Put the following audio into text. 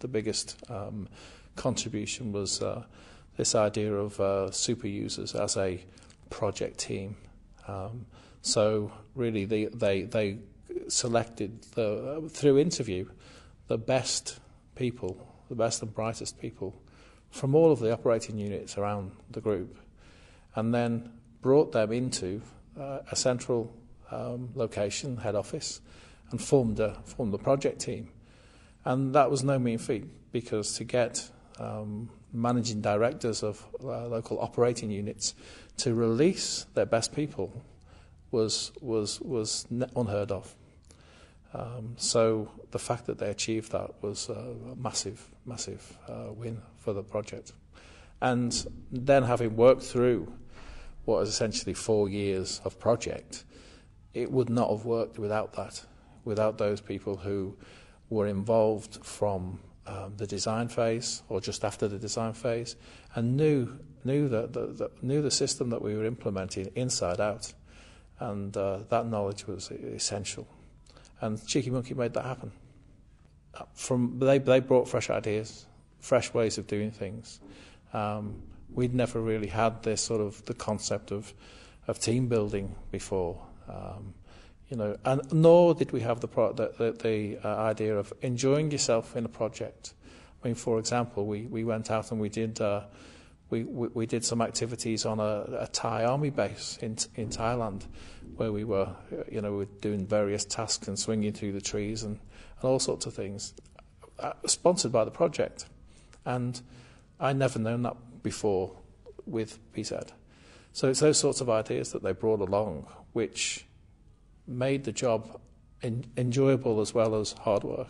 the biggest um, contribution was uh, this idea of uh, super users as a project team. Um, so really, they they they selected the, uh, through interview the best people, the best and brightest people from all of the operating units around the group, and then brought them into uh, a central um, location, head office, and formed a formed the project team. And that was no mean feat because to get um, managing directors of uh, local operating units to release their best people was was was unheard of. Um, so the fact that they achieved that was a massive, massive uh, win for the project. And then having worked through what is essentially four years of project, it would not have worked without that, without those people who were involved from um, the design phase or just after the design phase and knew knew the, the, the knew the system that we were implementing inside out, and uh, that knowledge was essential. And Cheeky Monkey made that happen. Uh, from they they brought fresh ideas, fresh ways of doing things. Um, we'd never really had this sort of the concept of of team building before. Um, you know, and nor did we have the pro- the, the, the uh, idea of enjoying yourself in a project. I mean, for example, we, we went out and we did uh, we, we, we did some activities on a, a Thai army base in in Thailand, where we were you know we were doing various tasks and swinging through the trees and, and all sorts of things, uh, sponsored by the project, and I never known that before with PZ. So it's those sorts of ideas that they brought along, which made the job en- enjoyable as well as hard work.